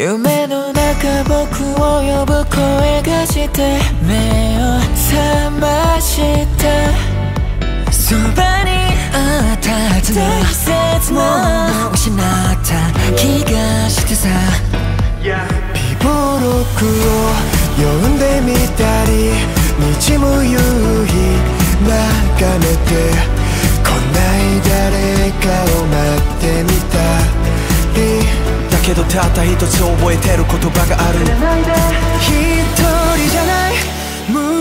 夢の中僕を呼ぶ声がして目を覚ましたそばにあったはずの大切なもう失った気がしてさ。微暴録を読んでみたり。日も夕日眺めてたった一つ覚えてる言葉がある。一人じゃない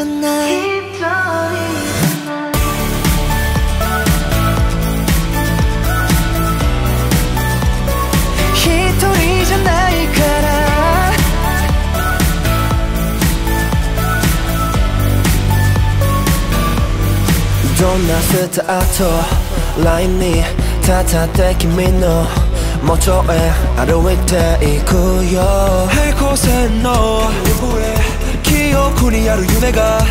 じゃない一人じゃないからどんなスタートラインに立って君の元へ歩いていくよ平行線の奥にある夢が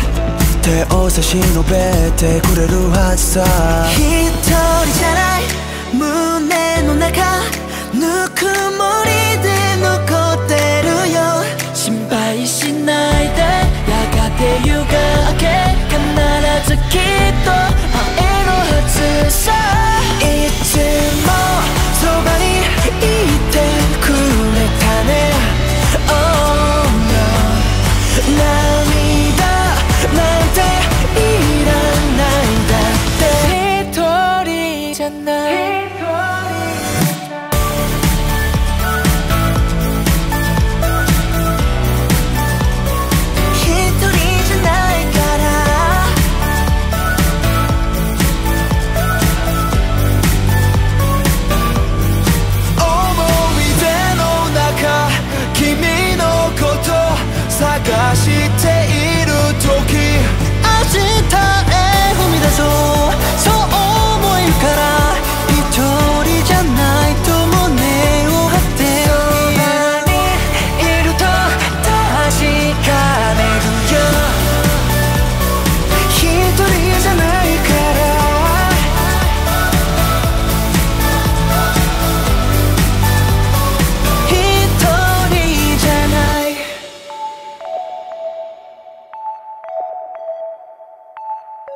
手を差し伸べてくれるはずさ。一人じゃない胸の中ぬくもりで残ってるよ。心配しないで。やがて夜が明け。必ずきっとじ